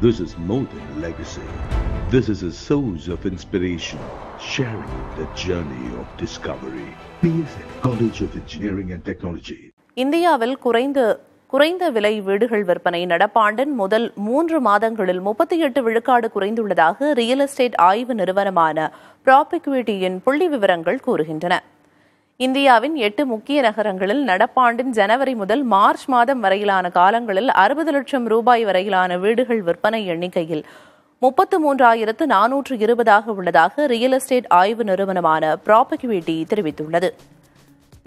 This is more than a legacy. This is a source of inspiration, sharing the journey of discovery. PSN College of Engineering and Technology. இந்தியாவில் குறைந்த குறைந்த விலை வீடுகள் விற்பனை நடப்பாண்டின் முதல் மூன்று மாதங்களில் முப்பத்தி எட்டு விழுக்காடு குறைந்துள்ளதாக ரியல் எஸ்டேட் ஆய்வு நிறுவனமான ப்ராபிக்விட்டியின் புள்ளி விவரங்கள் கூறுகின்றன இந்தியாவின் எட்டு முக்கிய நகரங்களில் நடப்பாண்டின் ஜனவரி முதல் மார்ச் மாதம் வரையிலான காலங்களில் அறுபது லட்சம் ரூபாய் வரையிலான வீடுகள் விற்பனை எண்ணிக்கையில் முப்பத்து மூன்றாயிரத்து நானூற்று இருபதாக உள்ளதாக ரியல் எஸ்டேட் ஆய்வு நிறுவனமான ப்ராபக்யூட்டி தெரிவித்துள்ளது.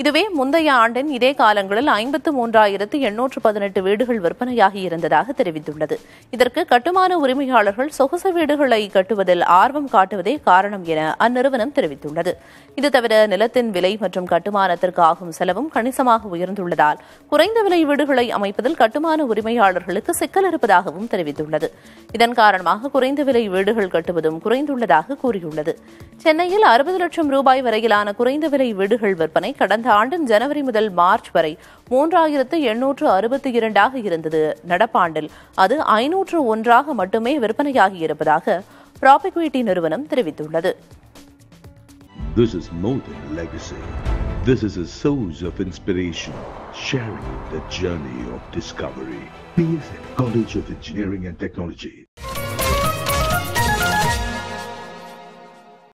இதுவே முந்தைய ஆண்டின் இதே காலங்களில் ஐம்பத்து மூன்றாயிரத்து எண்ணூற்று பதினெட்டு வீடுகள் விற்பனையாகி இருந்ததாக தெரிவித்துள்ளது. இதற்கு கட்டுமான உரிமையாளர்கள் சொகுசு வீடுகளை கட்டுவதில் ஆர்வம் காட்டுவதே காரணம் என அந்நிறுவனம் தெரிவித்துள்ளது. இது தவிர நிலத்தின் விலை மற்றும் கட்டுமானத்திற்கு ஆகும் செலவும் கணிசமாக உயர்ந்துள்ளதால் குறைந்த விலை வீடுகளை அமைப்பதில் கட்டுமான உரிமையாளர்களுக்கு சிக்கல் இருப்பதாகவும் தெரிவித்துள்ளது. இதன் காரணமாக குறைந்த விலை வீடுகள் கட்டுவதும் குறைந்துள்ளதாக கூறியுள்ளது. சென்னையில் அறுபது லட்சம் ரூபாய் வரையிலான குறைந்த விலை வீடுகள் விற்பனை கடந்த கடந்த ஆண்டின் ஜனவரி முதல் மார்ச் வரை மூன்றாயிரத்து எண்ணூற்று அறுபத்தி இரண்டாக இருந்தது நடப்பாண்டில் அது ஐநூற்று ஒன்றாக மட்டுமே விற்பனையாகி இருப்பதாக ப்ராபிக்விட்டி நிறுவனம் தெரிவித்துள்ளது This is more than a legacy. This is a source of inspiration, sharing the journey of discovery. BSN College of Engineering and Technology.